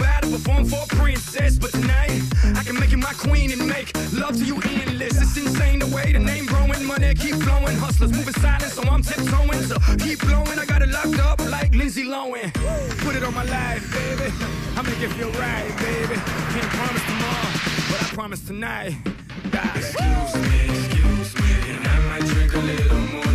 Off to perform for a princess. But tonight, I can make you my queen and make love to you endless. It's insane the way the name growing, money keep flowing. Hustlers moving silent, so I'm tiptoeing. So keep blowing, I got it locked up like Lindsay Lohan. Put it on my life, baby. I make it feel right, baby. Can't promise tomorrow, but I promise tonight. Excuse me, excuse me, and I might drink a little more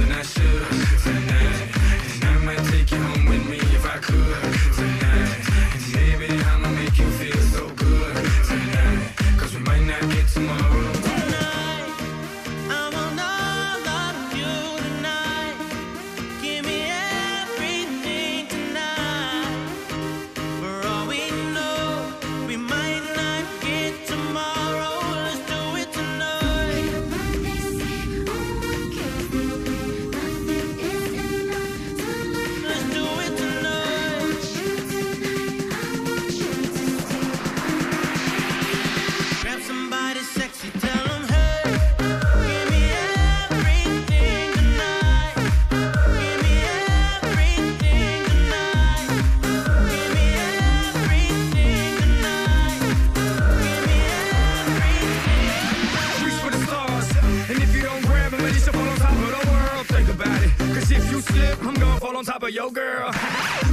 on top of your girl.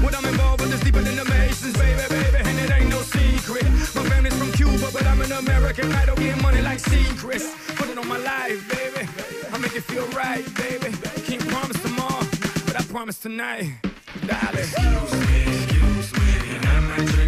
what I'm involved with is deeper than the Masons, baby, baby. And it ain't no secret. My family's from Cuba, but I'm an American. I don't get money like secrets. Put it on my life, baby. I make it feel right, baby. Can't promise tomorrow, but I promise tonight. Darling. Excuse me, excuse me. And I might drink